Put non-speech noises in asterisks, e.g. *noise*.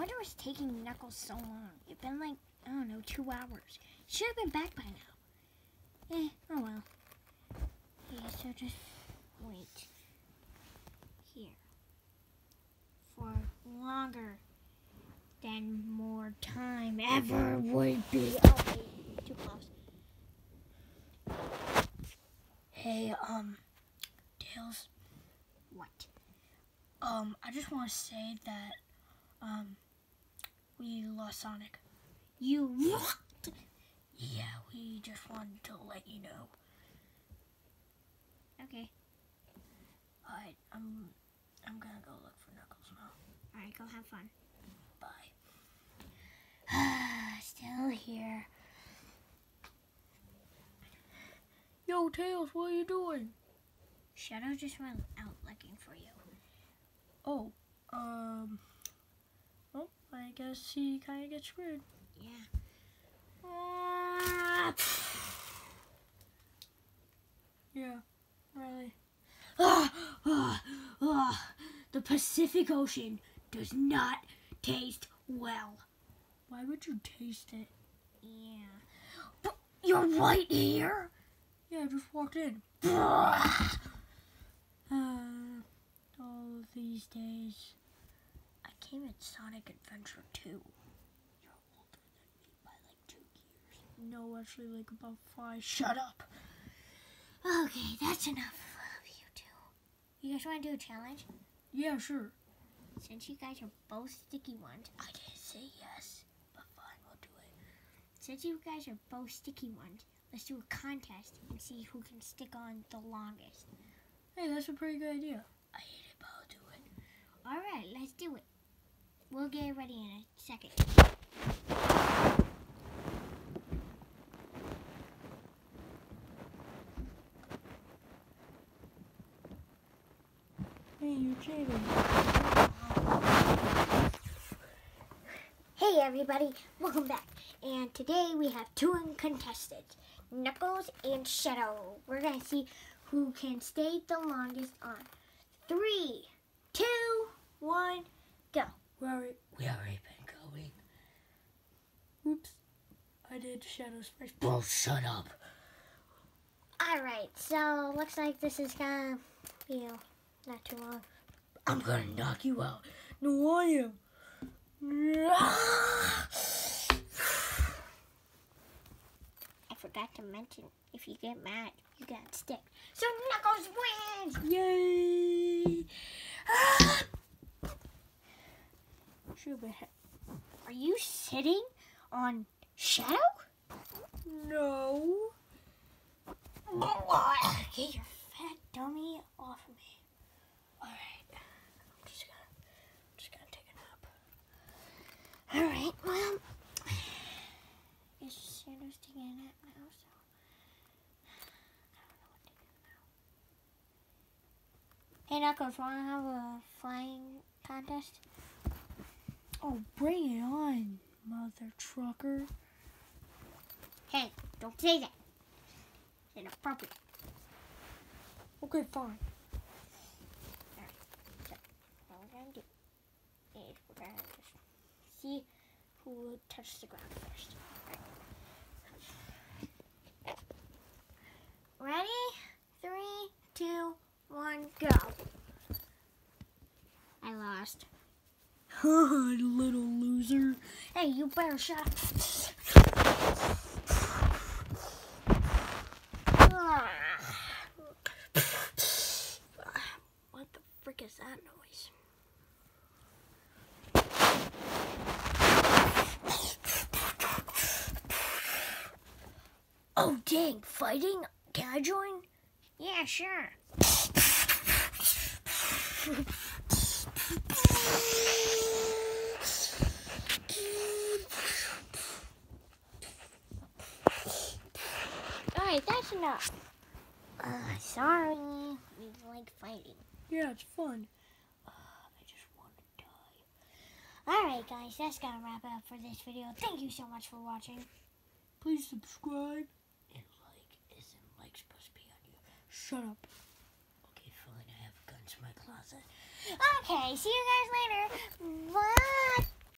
wonder what's taking Knuckles so long. It's been like, I don't know, two hours. Should have been back by now. Eh, oh well. Okay, so just wait here for longer than more time ever would be. Oh, wait, too close. Hey, um, Tails. What? Um, I just want to say that, um, we lost Sonic. You what? Yeah, we just wanted to let you know. Okay, Alright, I'm, I'm gonna go look for Knuckles now. alright, go have fun. Bye. *sighs* Still here. Yo, Tails, what are you doing? Shadow just went out looking for you. Oh, um, I guess he kind of gets screwed. Yeah. *sighs* Yeah, really. Ah, ah, ah. The Pacific Ocean does not taste well. Why would you taste it? Yeah. But you're right here. Yeah, I just walked in. *sighs* uh, all these days, came at Sonic Adventure 2. You're older than me by like two years. No, actually, like about five. Shut up. Okay, that's enough of you two. You guys want to do a challenge? Yeah, sure. Since you guys are both sticky ones, I didn't say yes, but fine, we'll do it. since you guys are both sticky ones, let's do a contest and see who can stick on the longest. Hey, that's a pretty good idea. I hate it, but I'll do it. All right, let's do it. We'll get ready in a second. Hey, you cheating. Hey everybody, welcome back. And today we have two contestants, Knuckles and Shadow. We're gonna see who can stay the longest on three, two, one, go. We already, we already been going. Oops. I did Shadow's first. Well, shut up. All right, so looks like this is gonna be you not too long. I'm gonna knock you out. No, I am. I forgot to mention, if you get mad, you got stick. So Knuckles wins. Yay! Ah, Should be- Are you sitting on Shadow? No. Get your fat dummy off of me. Alright. I'm just gonna, I'm just gonna take a nap. All right, well, is Shadow's taking a nap now, so I don't know what to do now. Hey, Knuckles, want to have a flying contest? Oh, bring it on, mother trucker. Hey, don't say that. It's inappropriate. Okay, fine. What we're gonna do is we're gonna just see who will touch the ground first. Alright. Ready? Three, two, one, go. I lost. Little loser. Hey, you better shut. *sighs* What the frick is that noise? Oh, dang, fighting? Can I join? Yeah, sure. *laughs* Alright, that's enough. Uh, sorry. We like fighting. Yeah, it's fun. Uh, I just want to die. Alright, guys, that's gonna wrap it up for this video. Thank you so much for watching. Please subscribe. And like, isn't like supposed to be on you? Shut up. Okay, fine, I have guns in my closet. Okay, see you guys later. Bye.